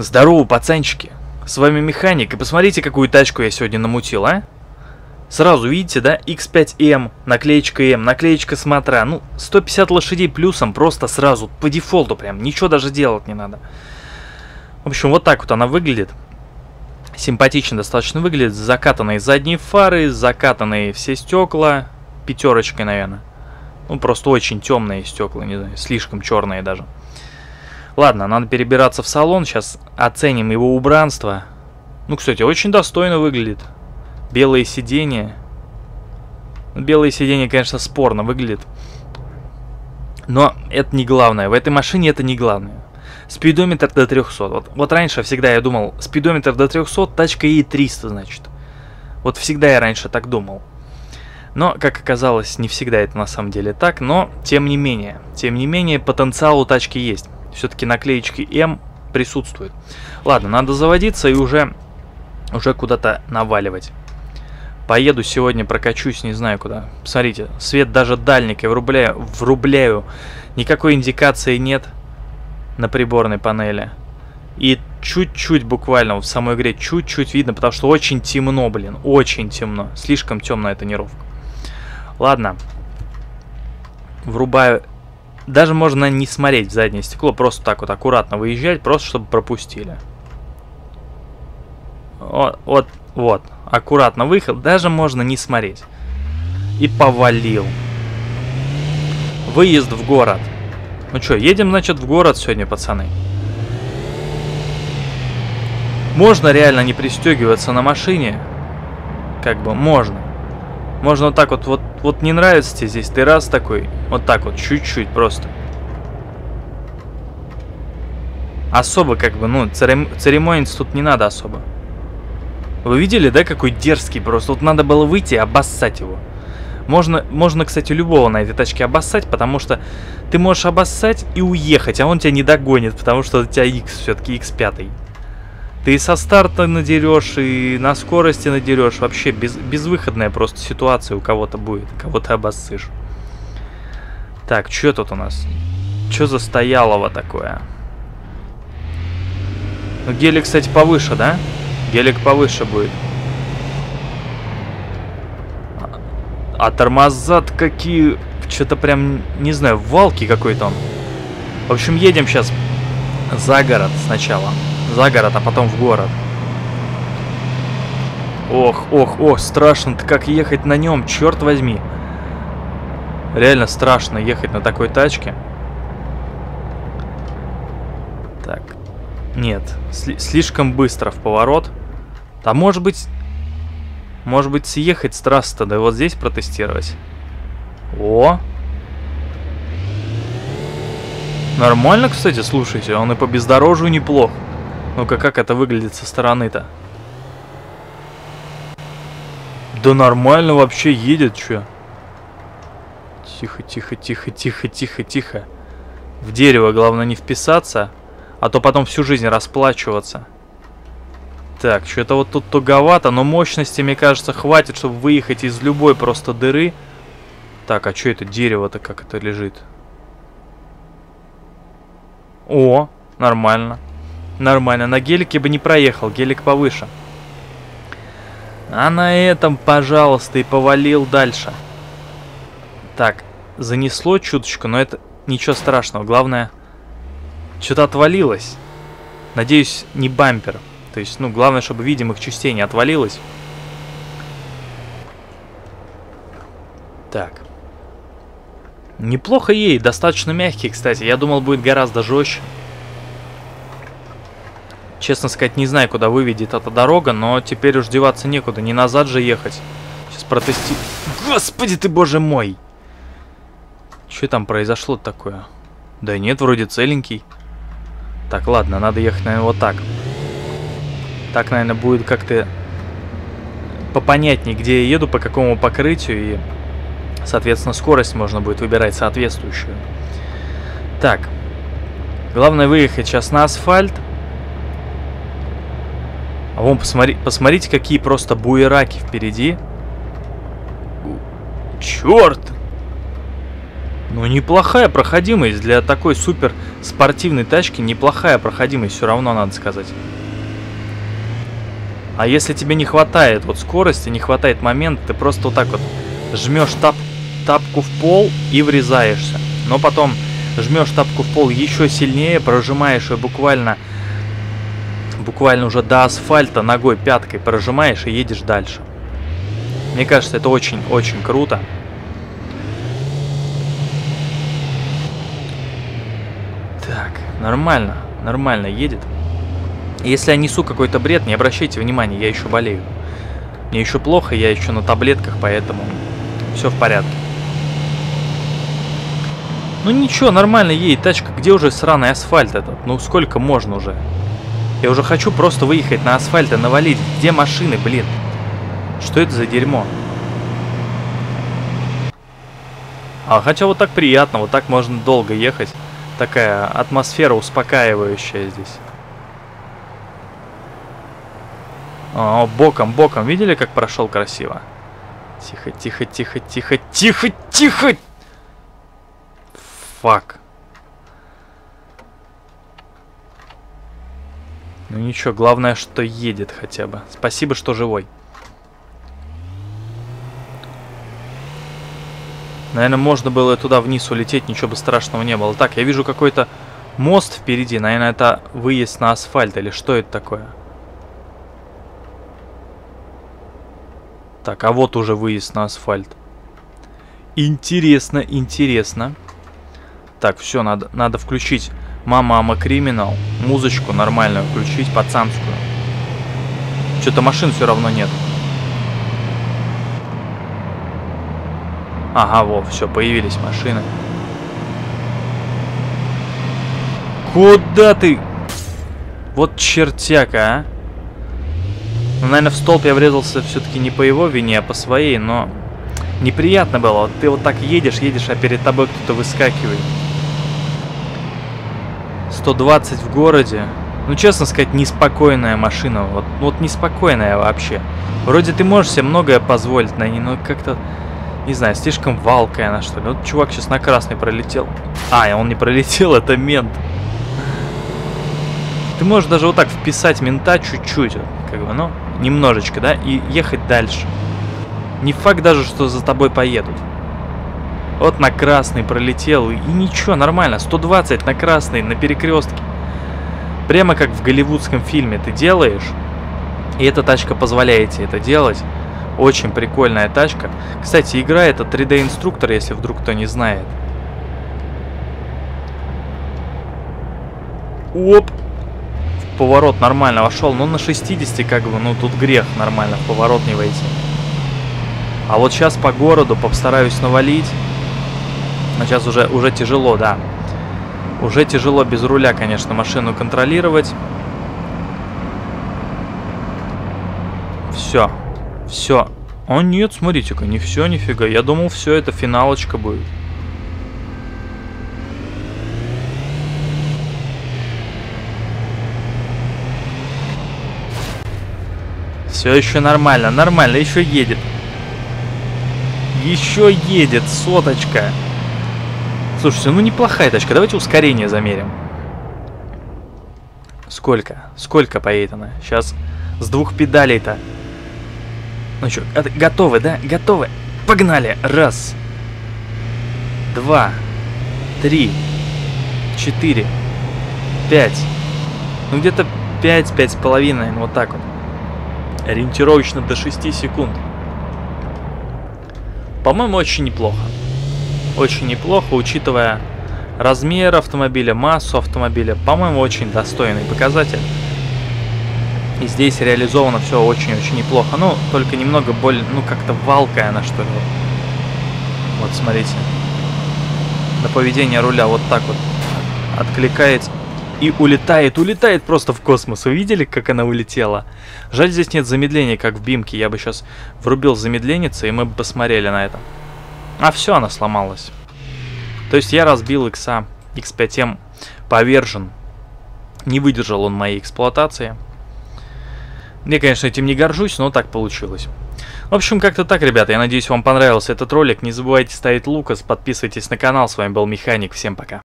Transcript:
Здорово, пацанчики. С вами Механик, и посмотрите, какую тачку я сегодня намутил, а? Сразу видите, да? X5M, наклеечка M, наклеечка смотра. Ну, 150 лошадей плюсом просто сразу, по дефолту прям. Ничего даже делать не надо. В общем, вот так вот она выглядит. Симпатично достаточно выглядит. Закатанные задние фары, закатанные все стекла. Пятерочкой, наверное. Ну, просто очень темные стекла, не знаю, слишком черные даже. Ладно, надо перебираться в салон, сейчас оценим его убранство. Ну, кстати, очень достойно выглядит. Белые сиденья. Ну, белые сиденья, конечно, спорно выглядит. Но это не главное. В этой машине это не главное. Спидометр до 300. Вот, вот раньше всегда я думал, спидометр до 300, тачка ей 300, значит. Вот всегда я раньше так думал. Но, как оказалось, не всегда это на самом деле так, но тем не менее, тем не менее, потенциал у тачки есть все-таки наклеечки М присутствуют. Ладно, надо заводиться и уже, уже куда-то наваливать. Поеду сегодня, прокачусь, не знаю куда. Смотрите, свет даже дальник я врубляю, врубляю. Никакой индикации нет на приборной панели. И чуть-чуть буквально в самой игре чуть-чуть видно, потому что очень темно, блин. Очень темно. Слишком темная тонировка. Ладно. Врубаю даже можно не смотреть в заднее стекло, просто так вот аккуратно выезжать, просто чтобы пропустили. Вот, вот, вот. Аккуратно выехал, даже можно не смотреть. И повалил. Выезд в город. Ну что, едем, значит, в город сегодня, пацаны. Можно реально не пристегиваться на машине. Как бы, можно. Можно вот так вот, вот, вот не нравится тебе здесь, ты раз такой, вот так вот, чуть-чуть просто. Особо как бы, ну, церем церемониться тут не надо особо. Вы видели, да, какой дерзкий просто? Вот надо было выйти и обоссать его. Можно, можно, кстати, любого на этой тачке обоссать, потому что ты можешь обоссать и уехать, а он тебя не догонит, потому что у тебя X все-таки X5. Ты со старта надерешь и на скорости надерешь. Вообще без, безвыходная просто ситуация у кого-то будет. Кого-то обоссышь. Так, что тут у нас? Что за стоялово такое? Ну, гелик, кстати, повыше, да? Гелик повыше будет. А тормоза какие... Что-то прям, не знаю, валки какой-то он. В общем, едем сейчас за город сначала за город, а потом в город. Ох, ох, ох, страшно-то как ехать на нем, черт возьми. Реально страшно ехать на такой тачке. Так, нет, сли слишком быстро в поворот. А может быть, может быть съехать с трассы да вот здесь протестировать. О, Нормально, кстати, слушайте, он и по бездорожью неплох. Ну-ка, как это выглядит со стороны-то? Да нормально вообще едет, чё? Тихо, тихо, тихо, тихо, тихо, тихо. В дерево главное не вписаться, а то потом всю жизнь расплачиваться. Так, что-то вот тут туговато, но мощности, мне кажется, хватит, чтобы выехать из любой просто дыры. Так, а что это дерево-то как это лежит? О, нормально. Нормально, на гелике бы не проехал, гелик повыше. А на этом, пожалуйста, и повалил дальше. Так, занесло чуточку, но это ничего страшного. Главное, что-то отвалилось. Надеюсь, не бампер. То есть, ну, главное, чтобы видимых частей не отвалилось. Так. Неплохо ей, достаточно мягкий, кстати. Я думал, будет гораздо жестче. Честно сказать, не знаю, куда выведет эта дорога, но теперь уж деваться некуда, не назад же ехать. Сейчас протести... Господи ты, боже мой! Что там произошло такое? Да нет, вроде целенький. Так, ладно, надо ехать, наверное, вот так. Так, наверное, будет как-то попонятнее, где я еду, по какому покрытию, и, соответственно, скорость можно будет выбирать соответствующую. Так, главное выехать сейчас на асфальт, а вон, посмотри, посмотрите, какие просто буераки впереди. Черт! Ну, неплохая проходимость для такой супер спортивной тачки неплохая проходимость, все равно надо сказать. А если тебе не хватает вот скорости, не хватает момента, ты просто вот так вот жмешь тап, тапку в пол и врезаешься. Но потом жмешь тапку в пол еще сильнее, прожимаешь ее буквально, буквально уже до асфальта ногой, пяткой прожимаешь и едешь дальше. Мне кажется, это очень-очень круто. Так, нормально, нормально едет. Если я несу какой-то бред, не обращайте внимания, я еще болею. Мне еще плохо, я еще на таблетках, поэтому все в порядке. Ну ничего, нормально едет тачка. Где уже сраный асфальт этот? Ну сколько можно уже? Я уже хочу просто выехать на асфальт и навалить. Где машины, блин? Что это за дерьмо? А хотя вот так приятно, вот так можно долго ехать. Такая атмосфера успокаивающая здесь. О, боком, боком. Видели, как прошел красиво? Тихо, тихо, тихо, тихо, тихо, тихо! Фак. Ну ничего, главное, что едет хотя бы. Спасибо, что живой. Наверное, можно было туда вниз улететь, ничего бы страшного не было. Так, я вижу какой-то мост впереди. Наверное, это выезд на асфальт или что это такое? Так, а вот уже выезд на асфальт. Интересно, интересно. Так, все, надо, надо включить Мама Ама Криминал. Музычку нормальную включить, пацанскую. Что-то машин все равно нет. Ага, во, все, появились машины. Куда ты? Вот чертяка, а? Ну, наверное, в столб я врезался все-таки не по его вине, а по своей, но неприятно было. Вот ты вот так едешь, едешь, а перед тобой кто-то выскакивает. 120 в городе. Ну, честно сказать, неспокойная машина. Вот, вот неспокойная вообще. Вроде ты можешь себе многое позволить на ней, но как-то, не знаю, слишком валкая она, что ли. Вот чувак сейчас на красный пролетел. А, он не пролетел, это мент. Ты можешь даже вот так вписать мента чуть-чуть, как бы, ну, немножечко, да, и ехать дальше. Не факт даже, что за тобой поедут. Вот на красный пролетел, и ничего, нормально, 120 на красный, на перекрестке. Прямо как в голливудском фильме ты делаешь, и эта тачка позволяет тебе это делать. Очень прикольная тачка. Кстати, игра это 3D-инструктор, если вдруг кто не знает. Оп! поворот нормально вошел, но на 60 как бы, ну тут грех нормально в поворот не войти. А вот сейчас по городу постараюсь навалить. Но сейчас уже, уже тяжело, да. Уже тяжело без руля, конечно, машину контролировать. Все. Все. О нет, смотрите-ка, не все, нифига. Я думал, все это финалочка будет. Все еще нормально, нормально, еще едет. Еще едет, соточка. Слушайте, ну неплохая тачка, давайте ускорение замерим. Сколько? Сколько поедет она? Сейчас с двух педалей-то. Ну что, готовы, да? Готовы? Погнали! Раз. Два. Три. Четыре. Пять. Ну где-то пять, пять с половиной, вот так вот ориентировочно до 6 секунд. По-моему, очень неплохо. Очень неплохо, учитывая размер автомобиля, массу автомобиля. По-моему, очень достойный показатель. И здесь реализовано все очень-очень неплохо. Ну, только немного более, ну, как-то валкая она, что ли. Вот, смотрите. На поведение руля вот так вот откликается и улетает, улетает просто в космос. Вы видели, как она улетела? Жаль, здесь нет замедления, как в Бимке. Я бы сейчас врубил замедленница, и мы бы посмотрели на это. А все, она сломалась. То есть я разбил X, X5M повержен. Не выдержал он моей эксплуатации. Я, конечно, этим не горжусь, но так получилось. В общем, как-то так, ребята. Я надеюсь, вам понравился этот ролик. Не забывайте ставить лукас, подписывайтесь на канал. С вами был Механик. Всем пока.